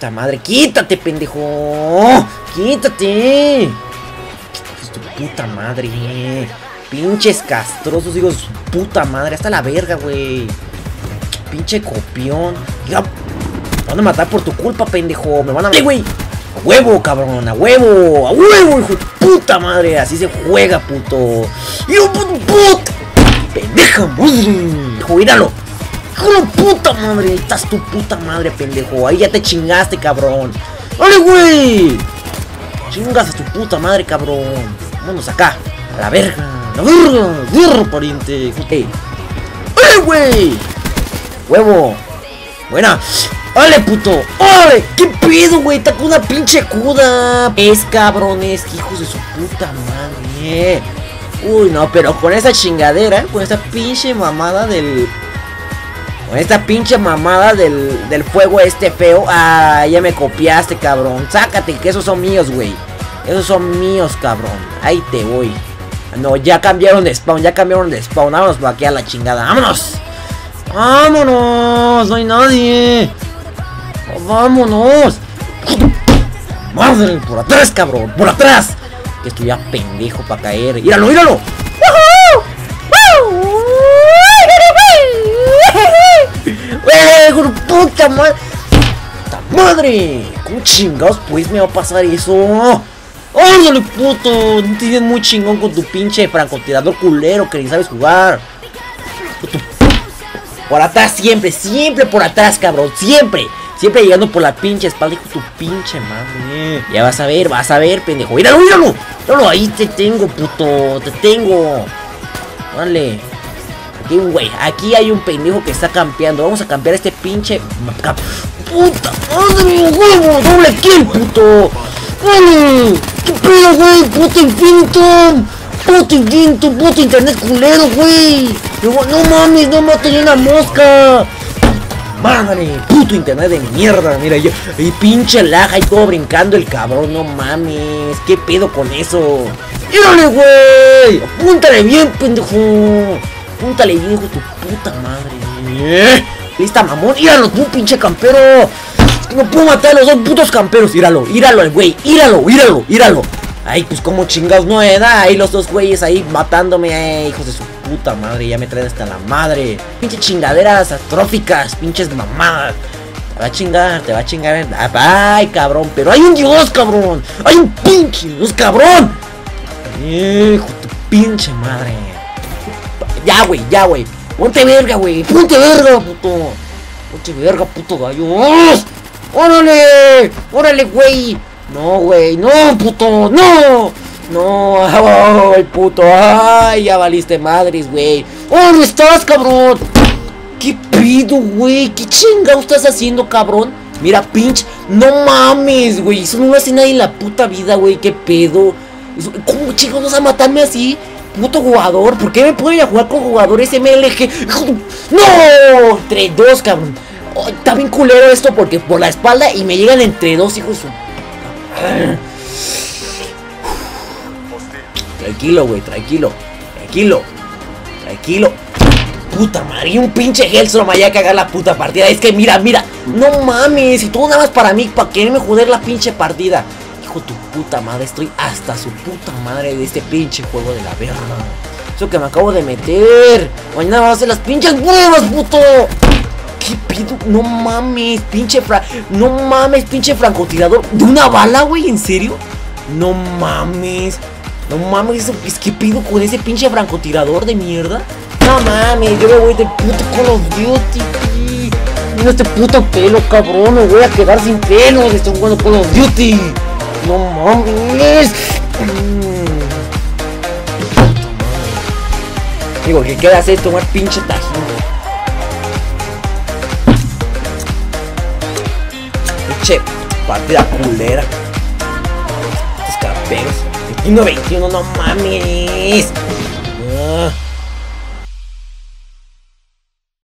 Puta madre, quítate, pendejo. Quítate. Es tu puta madre. Pinches castrosos, de su puta madre. Hasta la verga, güey. Pinche copión. Me van a matar por tu culpa, pendejo. Me van a. ¡Eh, güey! A huevo, cabrón, a huevo, a huevo, hijo de puta madre. Así se juega, puto. ¡Hijo de puta! ¡Pendeja madre! Míralo. ¡Hijo de puta madre! Estás tu puta madre, pendejo. Ahí ya te chingaste, cabrón. ¡Dale, güey! Chingas a tu puta madre, cabrón. Vámonos acá. A la verga. A la verga. Verga, pariente. ¡Ey! ¡Dale, güey! ¡Huevo! Buena. ¡Dale, puto! ¡Dale! ¿Qué pedo, güey? Está con una pinche cuda. Es cabrones, hijos de su puta madre. Uy, no, pero con esa chingadera, con esa pinche mamada del. Con esta pinche mamada del, del fuego este feo. Ah, ya me copiaste, cabrón. Sácate, que esos son míos, güey. Esos son míos, cabrón. Ahí te voy. No, ya cambiaron de spawn, ya cambiaron de spawn. Vámonos por aquí a la chingada. ¡Vámonos! ¡Vámonos! No hay nadie. ¡Vámonos! ¡Madre! ¡Por atrás, cabrón! ¡Por atrás! Que ya pendejo para caer. ¡Míralo, míralo! ¡Eh, hijo de puta madre! ¡Puta madre! ¿Cómo chingados pues me va a pasar eso? ¡Ándale, puto! Tienes muy chingón con tu pinche francotirador culero que ni sabes jugar. Por atrás siempre, siempre por atrás, cabrón, siempre. Siempre llegando por la pinche espalda, hijo tu pinche madre. Ya vas a ver, vas a ver, pendejo. ¡Míralo, míralo! ¡Míralo! Ahí te tengo, puto. Te tengo. Vale. Aquí güey. Aquí hay un pendejo que está campeando. Vamos a campear este pinche. ¡Puta madre, huevo! ¡Doble kill, puto! ¡Vale! ¿Qué pedo, güey? ¡Puto infinito! ¡Puto infinito! ¡Puto internet culero, güey! No, no mames, no maten una mosca. Madre, puto internet de mierda, mira yo, y pinche laja y todo brincando el cabrón, no mames, qué pedo con eso. ¡Mírale, güey! ¡Apúntale bien, pendejo! ¡Apúntale bien, hijo de tu puta madre! ¿Eh? ¡Lista, mamón! ¡Míralo, tú, pinche campero! No puedo matar a los dos putos camperos, íralo, íralo al güey, íralo, íralo, íralo. Ay, pues como chingados no da, ahí los dos güeyes ahí matándome, eh, hijos de su puta madre, ya me traen hasta la madre. Pinche chingaderas atróficas, pinches mamadas. Te va a chingar, te va a chingar. Ay, cabrón, pero hay un dios, cabrón. Hay un pinche dios, cabrón. Hijo de tu pinche madre. Ya, güey, ya, güey. Ponte verga, güey. Ponte verga, puto. Ponte verga, puto gallo. ¡Órale! ¡Órale, güey! No, güey, no, puto, no. No, ay, puto, ay, ya valiste madres, güey. ¿Dónde estás, cabrón? ¿Qué pido, güey? ¿Qué chingado estás haciendo, cabrón? Mira, pinch, no mames, güey. Eso no lo hace nadie en la puta vida, güey. ¿Qué pedo? ¿Cómo chicos vas a matarme así? Puto jugador, ¿por qué me pueden a jugar con jugadores MLG? ¡Hijo de- ¡No! Entre dos, cabrón. Oh, está bien culero esto porque por la espalda y me llegan entre dos hijos Tranquilo, güey, tranquilo. Tranquilo. Tranquilo. Puta madre, y un pinche Hellstrom vaya a cagar la puta partida. Es que mira, mira. No mames, y todo nada más para mí, para quererme joder la pinche partida. Hijo tu puta madre, estoy hasta su puta madre de este pinche juego de la verga. Eso que me acabo de meter. Mañana van a hacer las pinches pruebas, puto. No mames, pinche fra... No mames, pinche francotirador. ¿De una bala, güey? ¿En serio? No mames. No mames, es que pido con ese pinche francotirador de mierda. No mames, yo me voy del puto Call of Duty. Mira este puto pelo, cabrón. Me voy a quedar sin pelo. Estoy jugando Call of Duty. No mames. Digo, ¿qué queda hacer? Tomar pinche tajín. Pinche partida culera. Estos camperos. 21-21, no mames. Ah.